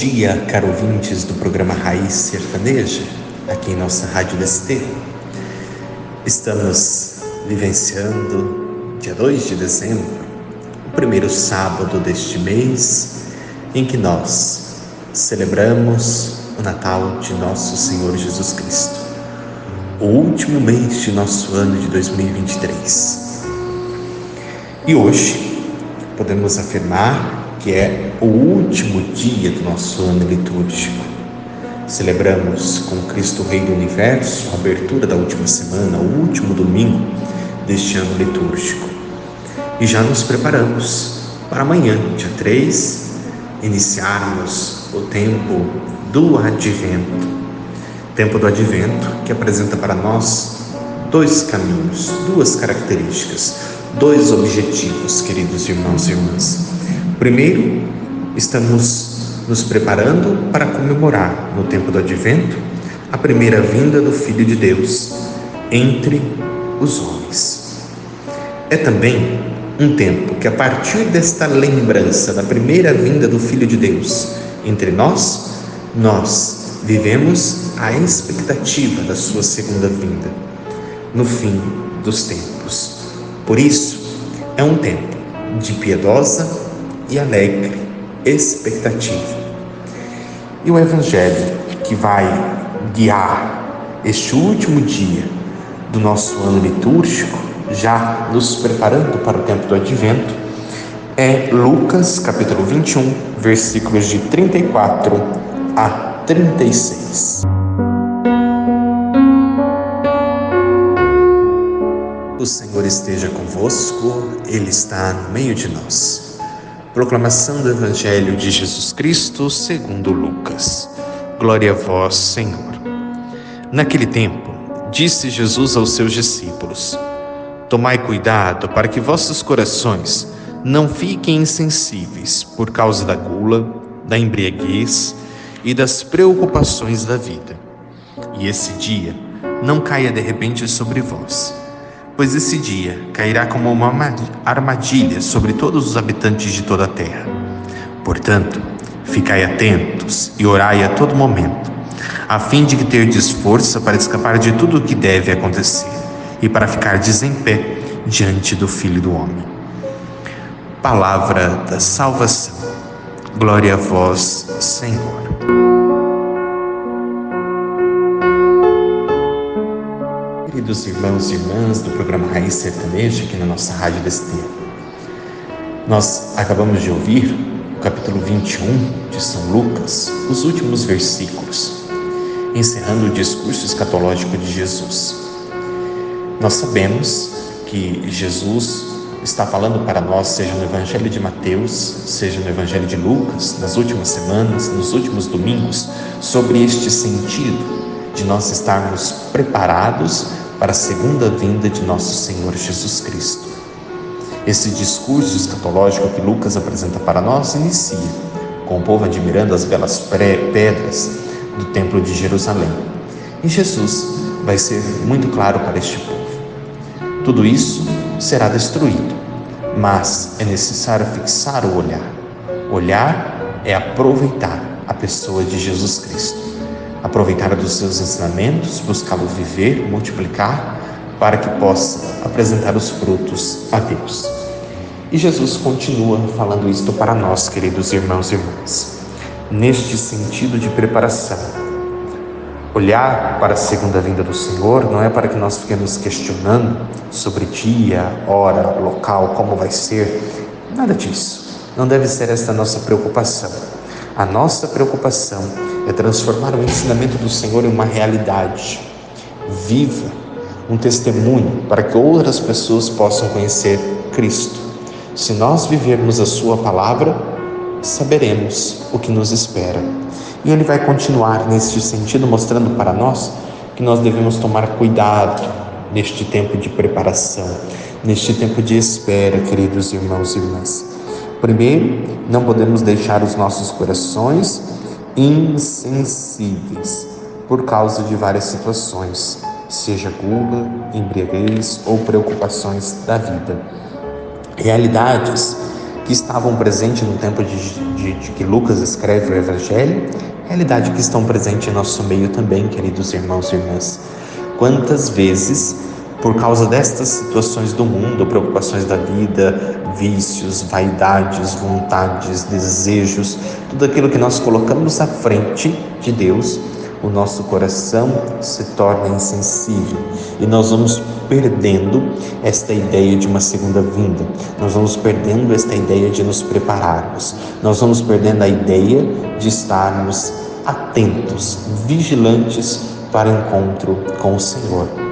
dia, caro ouvintes do programa Raiz Sertaneja, aqui em nossa Rádio Desterro. Estamos vivenciando, dia 2 de dezembro, o primeiro sábado deste mês, em que nós celebramos o Natal de nosso Senhor Jesus Cristo, o último mês de nosso ano de 2023. E hoje podemos afirmar que é o último dia do nosso ano litúrgico. Celebramos com Cristo Rei do Universo a abertura da última semana, o último domingo deste ano litúrgico. E já nos preparamos para amanhã, dia 3, iniciarmos o tempo do Advento. Tempo do Advento que apresenta para nós dois caminhos, duas características, dois objetivos, queridos irmãos e irmãs. Primeiro, estamos nos preparando para comemorar, no tempo do advento, a primeira vinda do Filho de Deus entre os homens. É também um tempo que, a partir desta lembrança da primeira vinda do Filho de Deus entre nós, nós vivemos a expectativa da sua segunda vinda, no fim dos tempos. Por isso, é um tempo de piedosa e alegre expectativa. E o Evangelho que vai guiar este último dia do nosso ano litúrgico, já nos preparando para o tempo do advento, é Lucas capítulo 21, versículos de 34 a 36. O Senhor esteja convosco, Ele está no meio de nós. Proclamação do Evangelho de Jesus Cristo segundo Lucas. Glória a vós, Senhor. Naquele tempo, disse Jesus aos seus discípulos: Tomai cuidado para que vossos corações não fiquem insensíveis por causa da gula, da embriaguez e das preocupações da vida. E esse dia não caia de repente sobre vós pois esse dia cairá como uma armadilha sobre todos os habitantes de toda a terra. Portanto, ficai atentos e orai a todo momento, a fim de que terdes força para escapar de tudo o que deve acontecer e para ficardes em pé diante do Filho do Homem. Palavra da salvação. Glória a vós, Senhor. Queridos irmãos e irmãs do programa Raiz Sertaneja aqui na nossa Rádio Desterro. Nós acabamos de ouvir o capítulo 21 de São Lucas, os últimos versículos, encerrando o discurso escatológico de Jesus. Nós sabemos que Jesus está falando para nós, seja no Evangelho de Mateus, seja no Evangelho de Lucas, nas últimas semanas, nos últimos domingos, sobre este sentido de nós estarmos preparados para a segunda vinda de nosso Senhor Jesus Cristo. Esse discurso escatológico que Lucas apresenta para nós inicia com o povo admirando as belas pedras do Templo de Jerusalém. E Jesus vai ser muito claro para este povo. Tudo isso será destruído, mas é necessário fixar o olhar. Olhar é aproveitar a pessoa de Jesus Cristo aproveitar dos seus ensinamentos, buscá-lo viver, multiplicar, para que possa apresentar os frutos a Deus. E Jesus continua falando isto para nós, queridos irmãos e irmãs, neste sentido de preparação. Olhar para a segunda vinda do Senhor não é para que nós fiquemos questionando sobre dia, hora, local, como vai ser, nada disso. Não deve ser esta nossa preocupação. A nossa preocupação é transformar o ensinamento do Senhor em uma realidade viva, um testemunho para que outras pessoas possam conhecer Cristo. Se nós vivermos a Sua palavra, saberemos o que nos espera. E Ele vai continuar neste sentido, mostrando para nós que nós devemos tomar cuidado neste tempo de preparação, neste tempo de espera, queridos irmãos e irmãs. Primeiro, não podemos deixar os nossos corações insensíveis por causa de várias situações, seja gula, embriaguez ou preocupações da vida. Realidades que estavam presentes no tempo de, de, de que Lucas escreve o Evangelho, realidade que estão presentes em nosso meio também, queridos irmãos e irmãs. Quantas vezes, por causa destas situações do mundo, preocupações da vida, vícios, vaidades, vontades, desejos, tudo aquilo que nós colocamos à frente de Deus, o nosso coração se torna insensível. E nós vamos perdendo esta ideia de uma segunda vinda, nós vamos perdendo esta ideia de nos prepararmos, nós vamos perdendo a ideia de estarmos atentos, vigilantes para o encontro com o Senhor.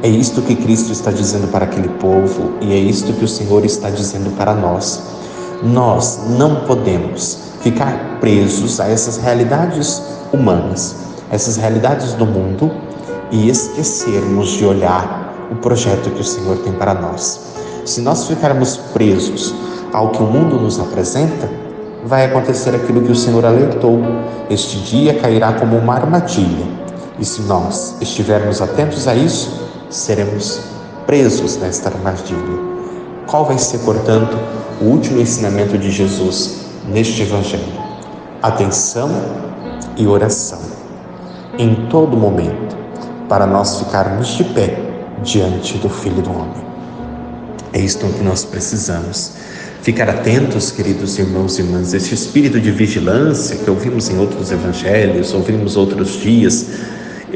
É isto que Cristo está dizendo para aquele povo e é isto que o Senhor está dizendo para nós. Nós não podemos ficar presos a essas realidades humanas, essas realidades do mundo e esquecermos de olhar o projeto que o Senhor tem para nós. Se nós ficarmos presos ao que o mundo nos apresenta, vai acontecer aquilo que o Senhor alertou: este dia cairá como uma armadilha. E se nós estivermos atentos a isso, seremos presos nesta armadilha. Qual vai ser, portanto, o último ensinamento de Jesus neste Evangelho? Atenção e oração em todo momento, para nós ficarmos de pé diante do Filho do Homem. É isto que nós precisamos. Ficar atentos, queridos irmãos e irmãs, esse espírito de vigilância que ouvimos em outros evangelhos, ouvimos outros dias,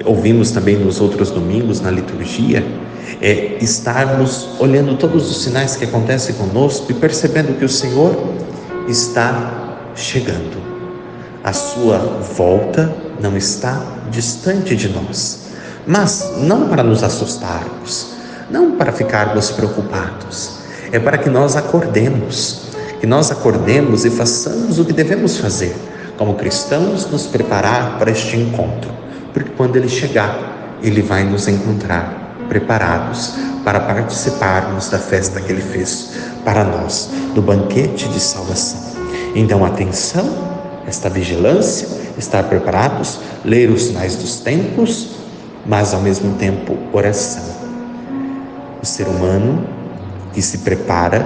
ouvimos também nos outros domingos na liturgia, é estarmos olhando todos os sinais que acontecem conosco e percebendo que o Senhor está chegando. A sua volta não está distante de nós, mas não para nos assustarmos, não para ficarmos preocupados, é para que nós acordemos, que nós acordemos e façamos o que devemos fazer, como cristãos, nos preparar para este encontro porque quando ele chegar, ele vai nos encontrar preparados para participarmos da festa que ele fez para nós, do banquete de salvação. Então, atenção, esta vigilância, estar preparados, ler os sinais dos tempos, mas ao mesmo tempo oração. O ser humano que se prepara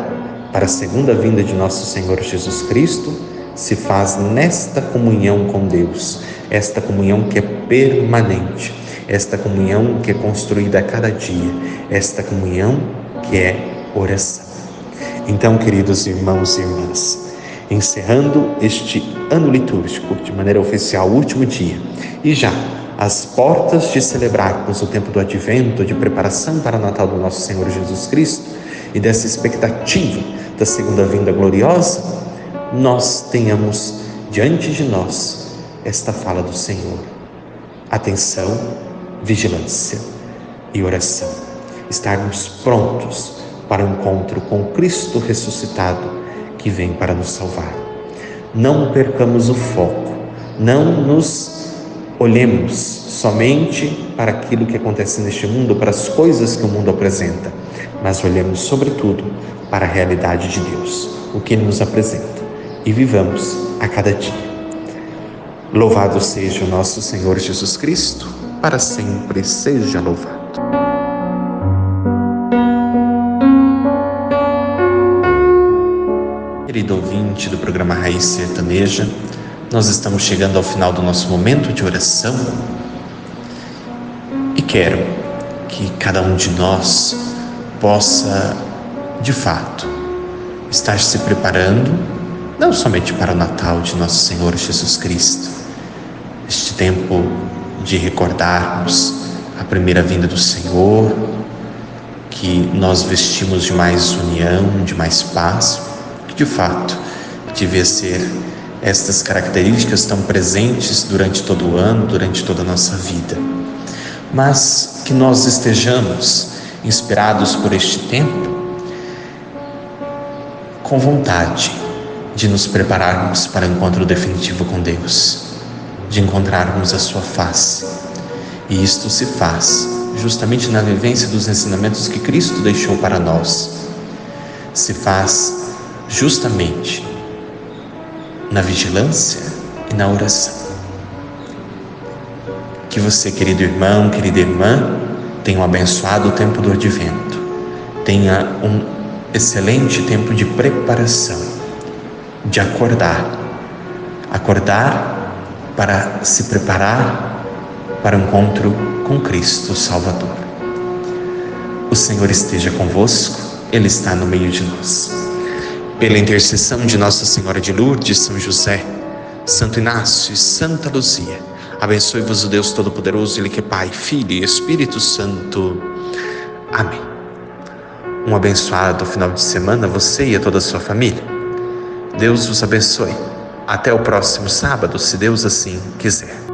para a segunda vinda de nosso Senhor Jesus Cristo se faz nesta comunhão com Deus, esta comunhão que é permanente, esta comunhão que é construída a cada dia, esta comunhão que é oração. Então, queridos irmãos e irmãs, encerrando este ano litúrgico de maneira oficial, último dia, e já às portas de celebrarmos o tempo do advento, de preparação para o Natal do nosso Senhor Jesus Cristo e dessa expectativa da segunda vinda gloriosa, nós tenhamos diante de nós esta fala do Senhor. Atenção, vigilância e oração. Estarmos prontos para o encontro com Cristo ressuscitado que vem para nos salvar. Não percamos o foco, não nos olhemos somente para aquilo que acontece neste mundo, para as coisas que o mundo apresenta, mas olhemos sobretudo para a realidade de Deus, o que Ele nos apresenta, e vivamos a cada dia Louvado seja o nosso Senhor Jesus Cristo, para sempre seja louvado. Querido ouvinte do programa Raiz Sertaneja, nós estamos chegando ao final do nosso momento de oração e quero que cada um de nós possa, de fato, estar se preparando não somente para o Natal de nosso Senhor Jesus Cristo, este tempo de recordarmos a primeira vinda do Senhor, que nós vestimos de mais união, de mais paz, que de fato devia ser estas características tão presentes durante todo o ano, durante toda a nossa vida. Mas que nós estejamos inspirados por este tempo com vontade de nos prepararmos para o encontro definitivo com Deus de encontrarmos a sua face. E isto se faz justamente na vivência dos ensinamentos que Cristo deixou para nós. Se faz justamente na vigilância e na oração. Que você, querido irmão, querida irmã, tenha um abençoado tempo do advento, tenha um excelente tempo de preparação de acordar. Acordar para se preparar para o encontro com Cristo Salvador. O Senhor esteja convosco, Ele está no meio de nós. Pela intercessão de Nossa Senhora de Lourdes, São José, Santo Inácio e Santa Luzia, abençoe-vos o Deus Todo-Poderoso, Ele que é Pai, Filho e Espírito Santo. Amém. Um abençoado final de semana, você e a toda a sua família. Deus vos abençoe. Até o próximo sábado, se Deus assim quiser.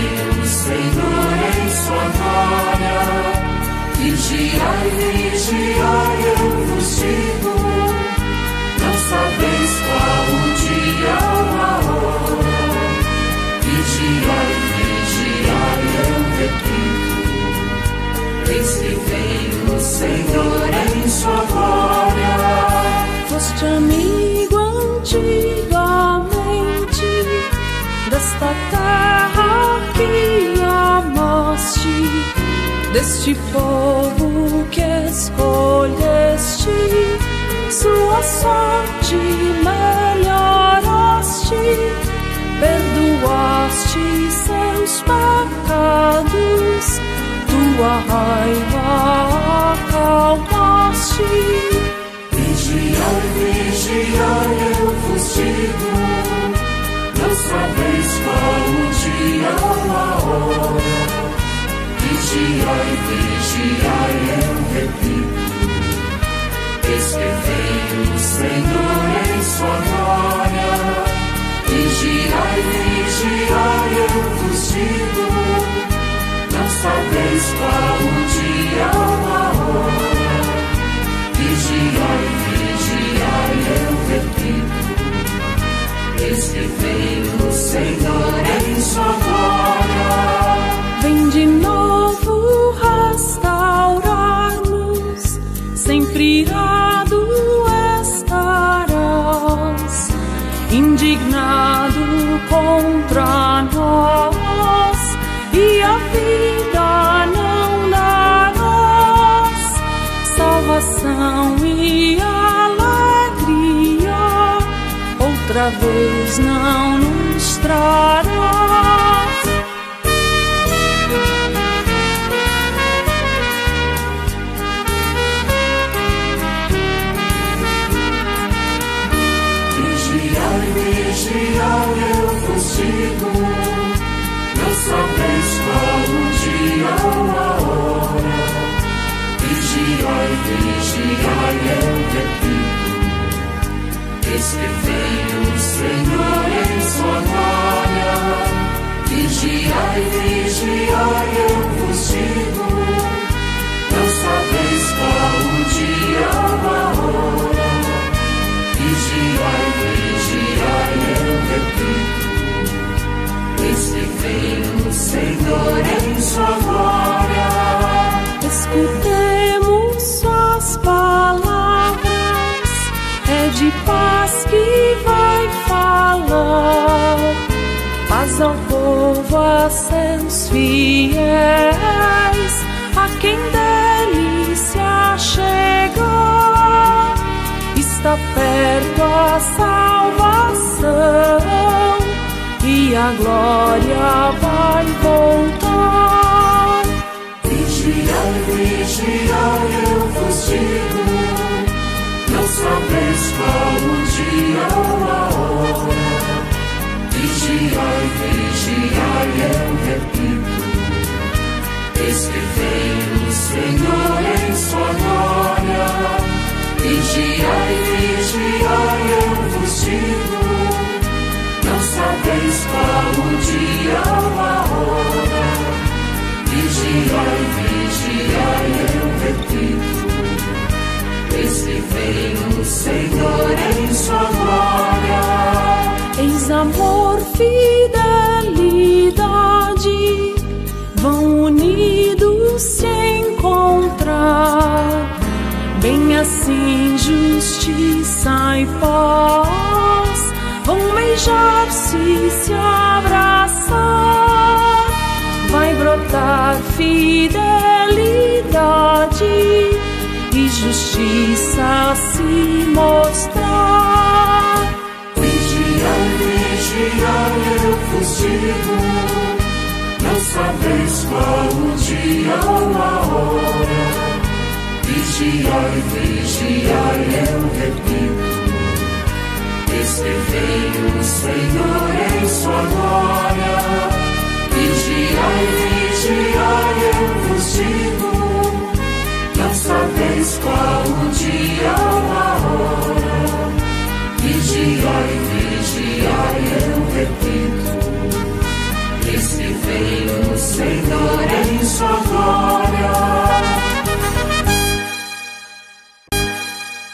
O Senhor em sua glória. Vigiai, vigiai, eu vos digo, não sabeis qual o dia ou a hora. Vigiai, vigiai, eu repito, eis que vem o Senhor em sua glória. Foste amigo antigamente deste povo que escolheste, sua sorte melhoraste, perdoaste seus pecados, tua raiva acalmaste. Vigiai, vigiai, eu vos digo, não sabeis qual o dia ou a hora. Vigiai, eu repito, eis que vem o Senhor em sua glória. Vigiai, vigiai, eu vos digo, nos Vigiai, vigiai, eu vos seus fiéis, a quem dele se. Está perto a salvação e a glória vai voltar. Vigiai, vigiai, eu vos digo, não sabeis qual o dia ou a hora vigiai, vigiai, eu repito. Eis que o Senhor em sua glória. Vigiai, vigiai, eu vos digo. Não sabeis qual o dia ou a hora. Vigiai, vigiai, eu repito. Eis que o Senhor em sua glória. Eis amor fidelidade vão unidos se encontrar. Bem assim, justiça e paz vão beijar-se e se abraçar. Vai brotar fidelidade e justiça se mostrar. Vos digo, não sabeis qual o dia ou a hora. Vigiai, vigiai, eu repito, vem o Senhor em sua glória. Vigiai, vigiai, eu vos digo, não sabeis qual o dia ou Satan.